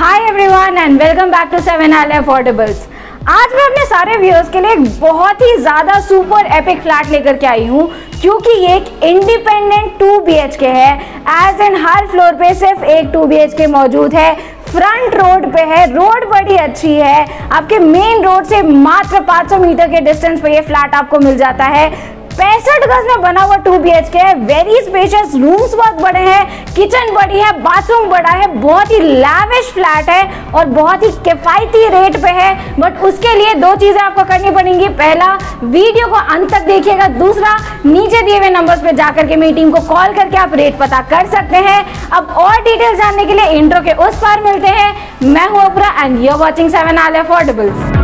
Hi everyone and welcome back to seven all affordables आज मैं अपने सारे व्यूअर्स के लिए एक बहुत ही ज़्यादा सुपर एपिक फ्लैट लेकर के आई हूँ, क्योंकि ये एक इंडिपेंडेंट टू बी एच के है। एज इन हर फ्लोर पे सिर्फ़ एक टू बी एच के मौजूद है। फ्रंट रोड पे है रोड बड़ी अच्छी है। आपके मेन रोड से मात्र 500 मीटर के डिस्टेंस पे ये फ्लैट आपको मिल जाता है। पैंसठ गज में बना हुआ टू बी के है। वेरी स्पेशियस रूम्स बहुत बड़े हैं। किचन बड़ी है बाथरूम बड़ा है। बहुत ही लैविश फ्लैट है और बहुत ही किफायती रेट पे है। बट उसके लिए दो चीज़ें आपको करनी पड़ेंगी। पहला वीडियो को अंत तक देखिएगा। दूसरा, नीचे दिए हुए नंबर्स पे जाकर के मेरी टीम को कॉल करके आप रेट पता कर सकते हैं। अब और डिटेल जानने के लिए इंट्रो के उस पार मिलते हैं। मैं हूँ Apara and you're watching seven all affordables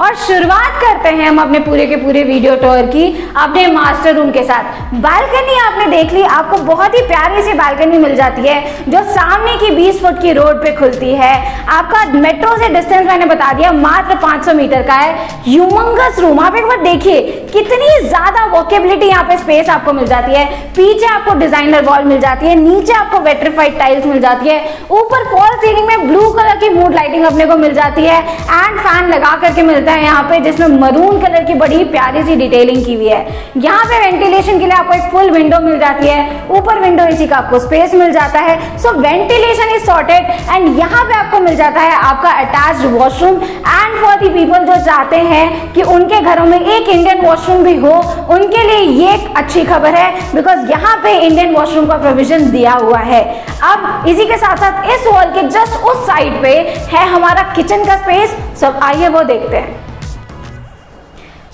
और शुरुआत करते हैं हम अपने पूरे के पूरे वीडियो टूर की अपने मास्टर रूम के साथ। बालकनी आपने देख ली, आपको बहुत ही प्यारी सी बालकनी मिल जाती है, जो सामने की 20 फुट की रोड पे खुलती है। आपका मेट्रो से डिस्टेंस मैंने बता दिया, मात्र 500 मीटर का है। ह्यूमंगस रूम आप एक बार देखिए कितनी ज़्यादा वॉकेबिलिटी यहाँ पे स्पेस आपको मिल जाती है। पीछे आपको डिज़ाइनर वॉल मिल जाती है, नीचे आपको वेट्रीफाइड टाइल्स मिल जाती है। ऊपर फॉल सीलिंग में ब्लू कलर की मूड लाइटिंग अपने को मिल जाती है एंड फ़ैन लगा करके मिलता है यहाँ पे, जिसमें मरून कलर की बड़ी प्यारी सी डिटेलिंग की हुई है। यहाँ पे वेंटिलेशन के लिए आपको एक फुल विंडो मिल जाती है। ऊपर विंडो इसी का आपको स्पेस मिल जाता है। So ventilation is sorted and यहाँ पे आपको मिल जाता है आपका attach washroom and for the people जो चाहते हैं कि उनके घरों में एक इंडियन वॉशरूम भी हो उनके लिए ये एक अच्छी खबर है बिकॉज़ यहाँ पे इंडियन वॉशरूम का प्रोविज़न दिया हुआ है। अब इसी के साथ साथ इस वॉल के जस्ट उस साइड पे है हमारा किचन का स्पेस सब आइए वो देखते हैं।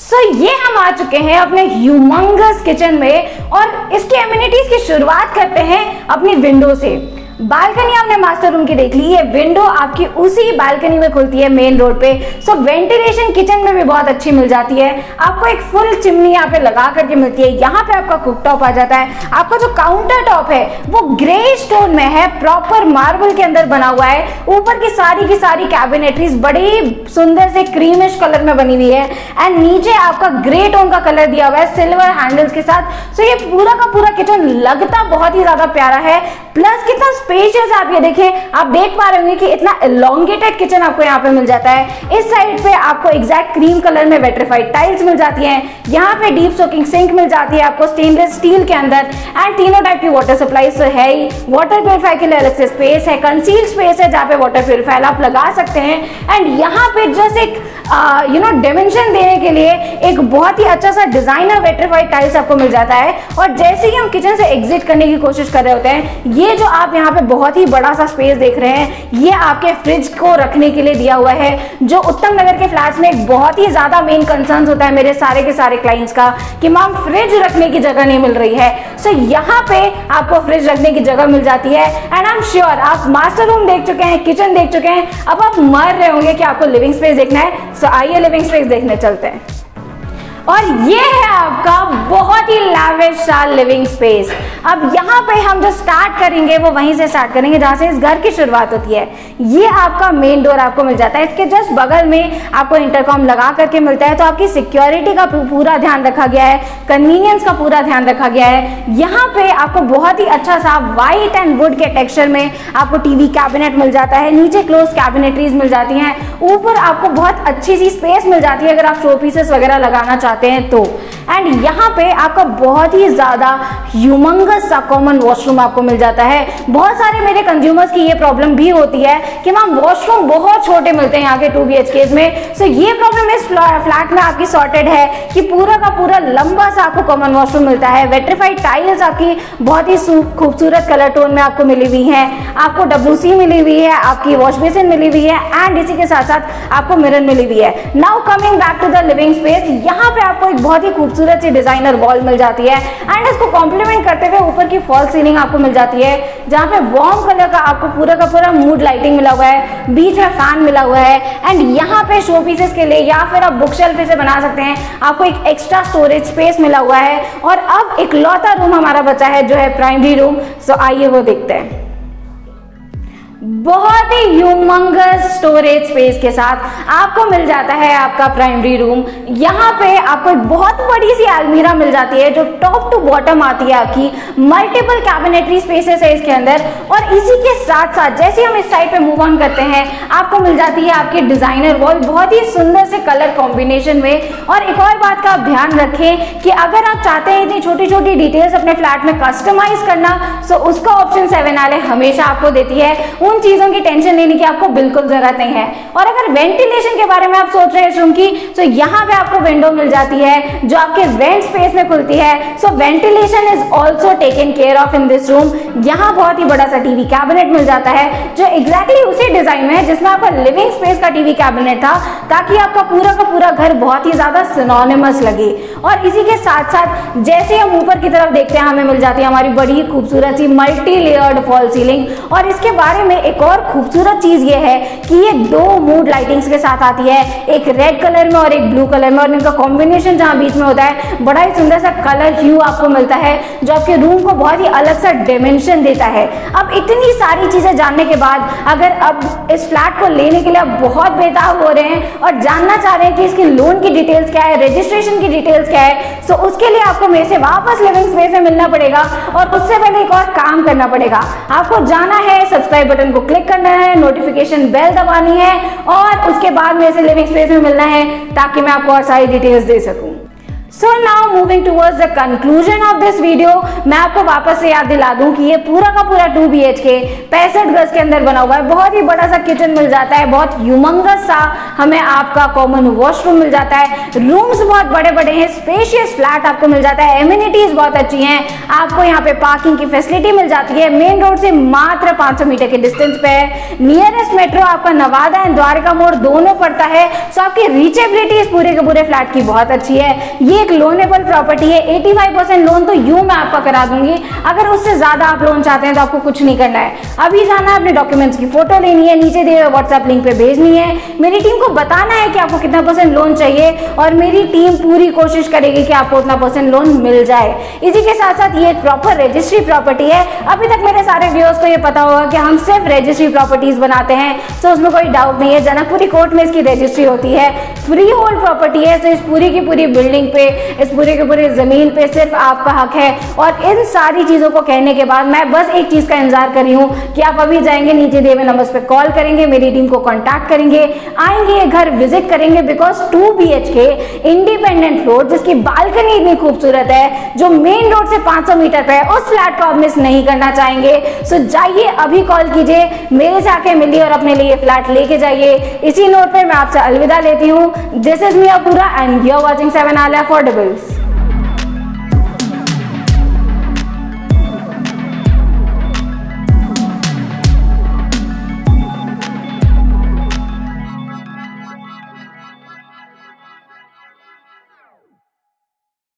So, ये हम आ चुके हैं अपने ह्यूमंगस किचन में और इसके एम्यूनिटीज की शुरुआत करते हैं अपनी विंडो से। बालकनी आपने मास्टर रूम की देख ली है विंडो आपकी उसी बालकनी में खुलती है मेन रोड पे। सो वेंटिलेशन किचन में भी बहुत अच्छी मिल जाती है। आपको एक फुल चिमनी यहाँ पे लगा करके मिलती है। यहाँ पे आपका कुक टॉप आ जाता है। आपका जो काउंटर टॉप है, वो ग्रे स्टोन में है प्रॉपर मार्बल के अंदर बना हुआ है। ऊपर की सारी की सारी कैबिनेटरीज बड़ी सुंदर से क्रीमिश कलर में बनी हुई है। एंड नीचे आपका ग्रे टोन का कलर दिया हुआ है सिल्वर हैंडल्स के साथ। सो ये पूरा का पूरा किचन लगता बहुत ही ज़्यादा प्यारा है। प्लस कितना स्पेशियस आप ये देखें। आप देख पा रहे होंगे कि इतना एलोंगेटेड किचन आपको यहाँ पे मिल जाता है। इस साइड पे आपको एग्जैक्ट क्रीम कलर में वेट्रीफाइड टाइल्स मिल जाती है। यहाँ पे डीप सोकिंग सिंक मिल जाती है आपको स्टेनलेस स्टील के अंदर। एंड तीनों टाइप की वाटर सप्लाई तो है ही। वाटर प्योरीफाई के लिए अलग से स्पेस है कंसील स्पेस है जहाँ पे वाटर प्योरीफायर आप लगा सकते हैं। एंड यहाँ पे जस्ट एक यू नो डिमेंशन देने के लिए एक बहुत ही अच्छा सा डिज़ाइनर वेट्रीफाइड टाइल्स आपको मिल जाता है। और जैसे ही हम किचन से एग्जिट करने की कोशिश कर रहे होते हैं ये जो आप यहाँ पे बहुत ही बड़ा सा स्पेस देख रहे हैं ये आपके फ्रिज को रखने के लिए दिया हुआ है जो उत्तम नगर के फ्लैट्स में एक बहुत ही ज़्यादा मेन कंसर्न होता है मेरे सारे के सारे क्लाइंट्स का कि मैम फ्रिज रखने की जगह नहीं मिल रही है। सो so, यहाँ पे आपको फ्रिज रखने की जगह मिल जाती है। एंड आई एम श्योर आप मास्टर रूम देख चुके हैं किचन देख चुके हैं अब आप मर रहे होंगे कि आपको लिविंग स्पेस देखना है। सो so, आइए लिविंग स्पेस देखने चलते हैं। और ये है आपका बहुत ही लैविश लिविंग स्पेस अब यहाँ पे हम जो स्टार्ट करेंगे, वो वहीं से स्टार्ट करेंगे, जहाँ से इस घर की शुरुआत होती है. ये आपका मेन डोर आपको मिल जाता है. इसके जस्ट बगल में आपको इंटरकॉम लगा करके मिलता है. तो आपकी सिक्योरिटी का पूरा ध्यान रखा गया है. कन्वीनियंस का पूरा ध्यान रखा गया है. यहाँ पे आपको बहुत ही अच्छा सा व्हाइट एंड वुड के टेक्सचर में आपको टीवी कैबिनेट मिल जाता है. नीचे क्लोज कैबिनेटरीज मिल जाती हैं. ऊपर आपको बहुत अच्छी सी स्पेस मिल जाती है अगर आप शो पीसेस वगैरह लगाना चाहते चाहते हैं तो एंड यहाँ पे आपका बहुत ही ज़्यादा ह्यूमंगस सा कॉमन वॉशरूम आपको मिल जाता है। बहुत सारे मेरे कंज्यूमर्स की ये प्रॉब्लम भी होती है कि मैम वॉशरूम बहुत छोटे मिलते हैं यहाँ के टू बी एच में। सो ये प्रॉब्लम इस फ्लैट में आपकी सॉर्टेड है कि पूरा का पूरा लंबा सा आपको कॉमन वॉशरूम मिलता है। वेट्रीफाइड टाइल्स आपकी बहुत ही खूबसूरत कलर टोन में आपको मिली हुई है। आपको डब्ल्यू मिली हुई है, आपकी वॉश बेसिन मिली हुई है एंड इसी के साथ साथ आपको मिरर मिली हुई है। Now coming back to the living space यहाँ पे आपको एक बहुत ही खूबसूरत सी डिज़ाइनर वॉल मिल जाती है। एंड इसको कॉम्प्लीमेंट करते हुए ऊपर की फॉल सीलिंग आपको मिल जाती है, जहाँ पे वार्म कलर का आपको पूरा का पूरा मूड लाइटिंग मिला हुआ है, बीच में फ़ैन मिला हुआ है। एंड यहाँ पे शो पीसेस के लिए या फिर आप बुक शेल्फ से बना सकते हैं, आपको एक एक्स्ट्रा स्टोरेज स्पेस मिला हुआ है। और अब एक लौता रूम हमारा बचा है, जो है प्राइमरी रूम सो आइए वो देखते हैं। बहुत ही ह्यूमंगस स्टोरेज स्पेस के साथ आपको मिल जाता है आपका प्राइमरी रूम यहाँ पे आपको एक बहुत बड़ी सी अलमीरा मिल जाती है जो टॉप टू बॉटम आती है आपकी। मल्टीपल कैबिनेटरी स्पेसेस है इसके अंदर। और इसी के साथ साथ जैसे हम इस साइड पे मूव ऑन करते हैं, आपको मिल जाती है आपकी डिज़ाइनर वॉल बहुत ही सुंदर से कलर कॉम्बिनेशन में। और एक और बात का आप ध्यान रखें कि अगर आप चाहते हैं इतनी छोटी छोटी डिटेल्स अपने फ्लैट में कस्टमाइज करना तो उसका ऑप्शन सेवन आले हमेशा आपको देती है। उन चीज़ों की टेंशन लेने की आपको बिल्कुल ज़रूरत नहीं है। और अगर वेंटिलेशन के बारे में आप सोच रहे हैं रूम की तो यहाँ पे आपको विंडो मिल जाती है, जो आपके वेंट स्पेस में खुलती है। So ventilation is also taken care of in this room यहाँ बहुत ही बड़ा सा टीवी कैबिनेट मिल जाता है, जो एग्जैक्टली exactly उसी डिज़ाइन में है, जिसमें आपका लिविंग स्पेस का टीवी कैबिनेट था, ताकि आपका पूरा का पूरा घर बहुत ही ज़्यादा सिनोनिमस लगे। और इसी के साथ साथ जैसे हम ऊपर की तरफ़ देखते हैं, हमें मिल जाती है हमारी बड़ी खूबसूरत सी मल्टी लेयर्ड फॉल सीलिंग और इसके बारे में एक और खूबसूरत चीज़ ये है कि ये दो मूड लाइटिंग्स के साथ आती है। एक रेड कलर में और एक ब्लू कलर में, और इनका कॉम्बिनेशन जहाँ बीच में होता है, बड़ा ही सुंदर सा कलर ह्यू आपको मिलता है, जो आपके रूम को बहुत ही अलग सा डिमेंशन देता है। अब इतनी सारी चीज़ें जानने के बाद, अगर अब इस फ्लैट को लेने के लिए बहुत बेताब हो रहे हैं, और जानना चाह रहे हैं कि इसकी लोन की डिटेल्स क्या है रजिस्ट्रेशन की डिटेल्स क्या है तो उसके लिए आपको मेरे से वापस लिविंग स्पेस में मिलना पड़ेगा, और उससे पहले एक और काम करना पड़ेगा। आपको जाना है सब्सक्राइब बटन को क्लिक करना है नोटिफिकेशन बेल दबानी है और उसके बाद मेरे से लिविंग स्पेस में मिलना है ताकि मैं आपको और सारी डिटेल्स दे सकूँ। So now moving towards the conclusion of this video मैं आपको वापस से याद दिला दूँ कि ये पूरा का पूरा टू बी एच के पैंसठ गज के अंदर बना हुआ है। बहुत ही बड़ा सा किचन मिल जाता है, बहुत ह्यूमंगस सा हमें आपका कॉमन वॉशरूम मिल जाता है। रूम्स बहुत बड़े बड़े हैं स्पेशियस फ्लैट आपको मिल जाता है। एम्यूनिटीज बहुत अच्छी हैं। आपको यहाँ पे पार्किंग की फैसिलिटी मिल जाती है। मेन रोड से मात्र 500 मीटर के डिस्टेंस पे है। नियरेस्ट मेट्रो आपका नवादा एंड द्वारका मोड़ दोनों पड़ता है। सो आपकी रीचेबिलिटी इस पूरे के पूरे फ्लैट की बहुत अच्छी है। ये एक लोनेबल प्रॉपर्टी है 85 परसेंट लोन तो यूँ मैं आपका करा दूँगी। अगर उससे ज़्यादा आप लोन चाहते हैं तो आपको कुछ नहीं करना है। अभी जाना है अपने डॉक्यूमेंट्स की फ़ोटो लेनी है, नीचे दिए व्हाट्सएप लिंक पे भेजनी है। मेरी टीम को बताना है कि आपको कितना परसेंट लोन चाहिए और मेरी टीम पूरी कोशिश करेगी कि आपको उतना परसेंट लोन मिल जाए। इसी के साथ साथ ये एक प्रॉपर रजिस्ट्री प्रॉपर्टी है। अभी तक मेरे सारे व्यूअर्स को ये पता होगा कि हम सिर्फ़ रजिस्ट्री प्रॉपर्टीज़ बनाते हैं तो उसमें कोई डाउट नहीं है। जनकपुरी कोर्ट में इसकी रजिस्ट्री होती है। फ्री होल्ड प्रॉपर्टी है तो इस पूरी की पूरी बिल्डिंग पे इस पूरे के पूरे ज़मीन पे सिर्फ़ आपका हक है। और इन सारी चीज़ों को कहने के बाद मैं बस एक चीज़ का इंतज़ार कर रही हूँ कि आप अभी जाएँगे, नीचे दिए हुए नंबर पे कॉल करेंगे, मेरी टीम को कॉन्टैक्ट करेंगे, आएँगे, घर विज़िट करेंगे because to be independent floor जिसकी बालकनी इतनी खूबसूरत है, जो मेन रोड से 500 मीटर पे है, उस फ्लैट को आप मिस नहीं करना चाहेंगे। सो जाइए, अभी कॉल कीजिए, मेरे से आके मिलिए और अपने लिए फ्लैट लेके जाइए। इसी नोट पर मैं आपसे अलविदा लेती हूँ। This is me Apura and you are watching seven all affordables